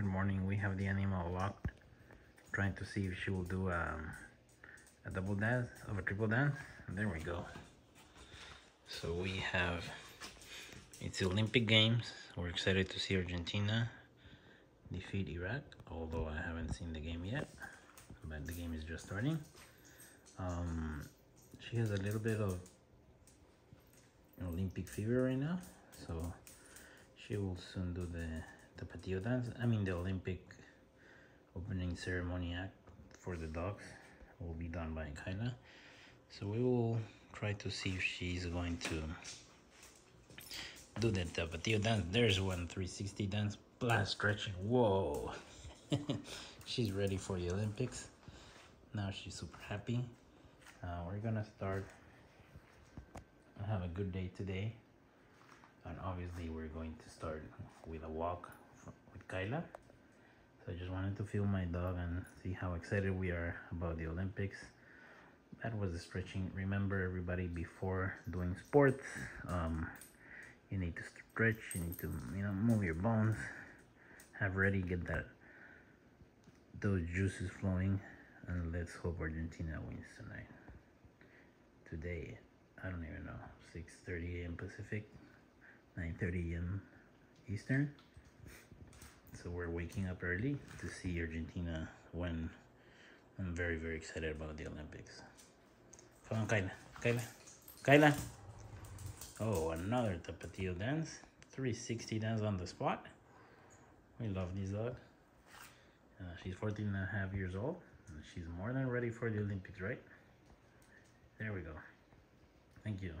Good morning. We have the animal locked. Trying to see if she will do um, a double dance of a triple dance. There we go. So we have it's Olympic Games. We're excited to see Argentina defeat Iraq, although I haven't seen the game yet. But the game is just starting. Um, she has a little bit of Olympic fever right now, so she will soon do the the patio dance. I mean the Olympic opening ceremony act for the dogs will be done by Kyla. So we will try to see if she's going to do the tapatio dance. There's one 360 dance blast stretching. Whoa. she's ready for the Olympics. Now she's super happy. Uh, we're gonna start have a good day today. And obviously we're going to start with a walk Kyla. So I just wanted to film my dog and see how excited we are about the Olympics. That was the stretching. Remember everybody before doing sports, um, you need to stretch, you need to, you know, move your bones, have ready, get that, those juices flowing, and let's hope Argentina wins tonight. Today, I don't even know, 6.30 a.m. Pacific, 9.30 a.m. Eastern. So we're waking up early to see Argentina win. I'm very, very excited about the Olympics. Come on. Kyla. Kyla. Oh, another tapatio dance. 360 dance on the spot. We love this dog. Uh, she's 14 and a half years old. And she's more than ready for the Olympics, right? There we go. Thank you.